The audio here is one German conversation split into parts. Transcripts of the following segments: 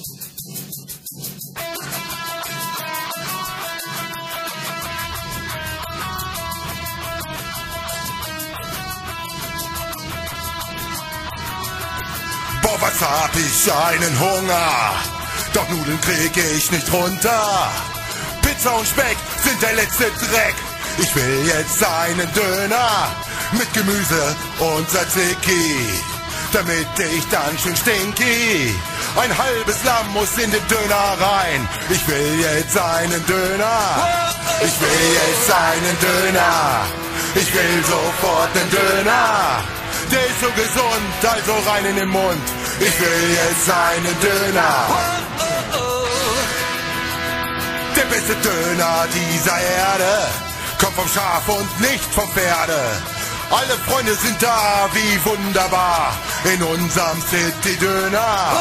Boah, was hab ich einen Hunger, doch Nudeln krieg ich nicht runter. Pizza und Speck sind der letzte Dreck. Ich will jetzt einen Döner mit Gemüse und Tzatziki, damit ich dann schön stinky. Ein halbes Lamm muss in den Döner rein. Ich will jetzt einen Döner. Ich will jetzt einen Döner. Ich will sofort einen Döner. Der ist so gesund, also rein in den Mund. Ich will jetzt einen Döner. Der beste Döner dieser Erde kommt vom Schaf und nicht vom Pferde. Alle Freunde sind da, wie wunderbar, in unserem City-Döner.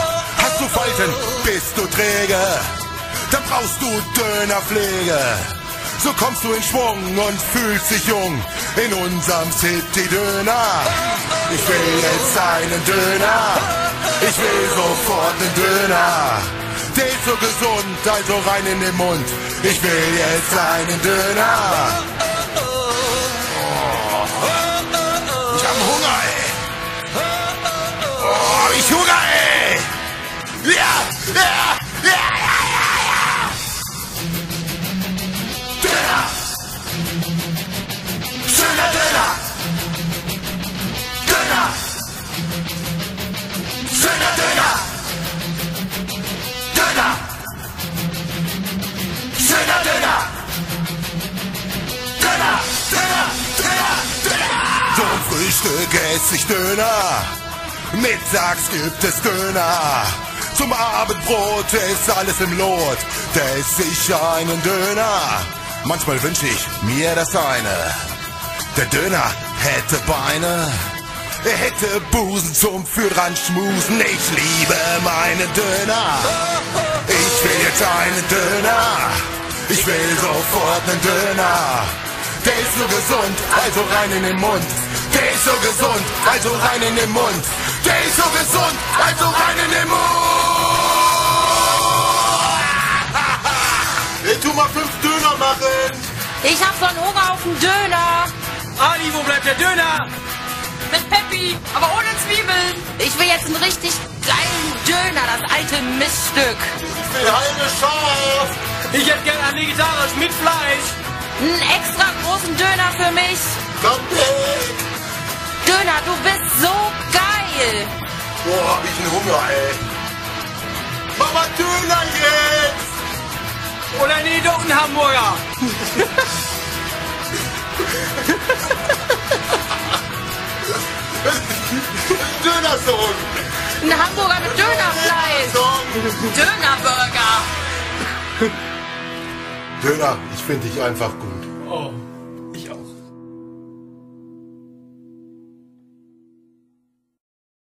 Hast du Falten, bist du träge, dann brauchst du Dönerpflege. So kommst du in Schwung und fühlst dich jung in unserem City-Döner. Ich will jetzt einen Döner, ich will sofort einen Döner. Der ist so gesund, also rein in den Mund. Ich will jetzt einen Döner. Frühstück esse ich Döner. Mittags gibt es Döner. Zum Abendbrot ist alles im Lot. Da esse ich einen Döner. Manchmal wünsche ich mir das eine. Der Döner hätte Beine. Er hätte Busen zum für dran schmusen. Ich liebe meine Döner. Ich will jetzt einen Döner. Ich will sofort einen Döner. Der ist so gesund, also rein in den Mund. Der ist so gesund, also rein in den Mund. Der ist so gesund, also rein Ich hab so einen Hunger auf einen Döner. Ali, wo bleibt der Döner? Mit Peppi, aber ohne Zwiebeln. Ich will jetzt einen richtig geilen Döner, das alte Miststück. Ich will halbe Schaf. Ich hätte gern einen vegetarisch mit Fleisch. Einen extra großen Döner für mich. Komm weg. Döner, du bist so geil. Boah, hab ich einen Hunger, ey. Mama, Döner jetzt. Oder nee, doch ein Hamburger. Dönersong. Ein Hamburger mit Dönerfleisch. Dönerburger. Döner, ich finde dich einfach gut.